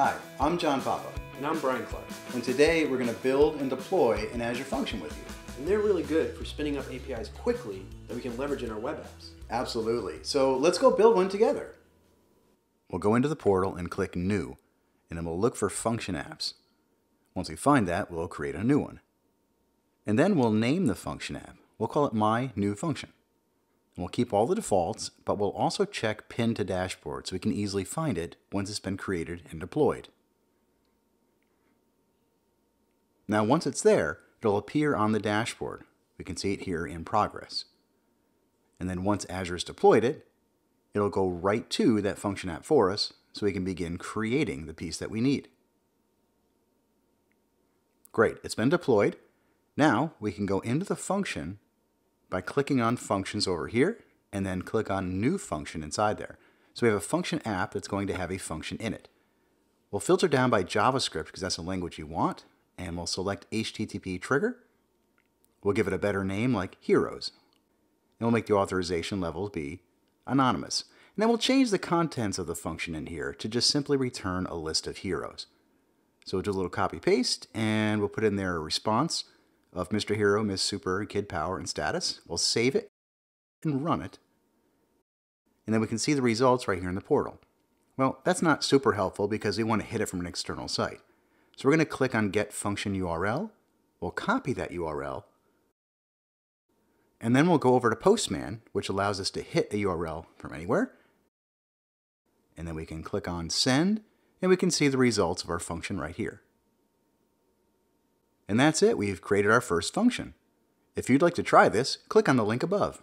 Hi, I'm John Papa, And I'm Brian Clark. and today we're going to build and deploy an Azure function with you. And they're really good for spinning up APIs quickly that we can leverage in our web apps. Absolutely. So let's go build one together. We'll go into the portal and click New, and then we'll look for Function Apps. Once we find that, we'll create a new one. And then we'll name the function app. We'll call it My New Function. We'll keep all the defaults, but we'll also check Pin to Dashboard so we can easily find it once it's been created and deployed. Now, once it's there, it'll appear on the dashboard. We can see it here in progress. And then once Azure's deployed it, it'll go right to that function app for us so we can begin creating the piece that we need. Great, it's been deployed. Now we can go into the function by clicking on functions over here and then click on new function inside there. So we have a function app that's going to have a function in it. We'll filter down by JavaScript because that's the language you want, and we'll select HTTP trigger. We'll give it a better name like heroes. And we'll make the authorization level be anonymous. And then we'll change the contents of the function in here to just simply return a list of heroes. So we'll do a little copy paste and we'll put in there a response of Mr. Hero, Miss Super, Kid Power, and status. We'll save it and run it. And then we can see the results right here in the portal. Well, that's not super helpful because we want to hit it from an external site. So we're going to click on Get Function URL. We'll copy that URL. And then we'll go over to Postman, which allows us to hit a URL from anywhere. And then we can click on Send, and we can see the results of our function right here. And that's it. We've created our first function. If you'd like to try this, click on the link above.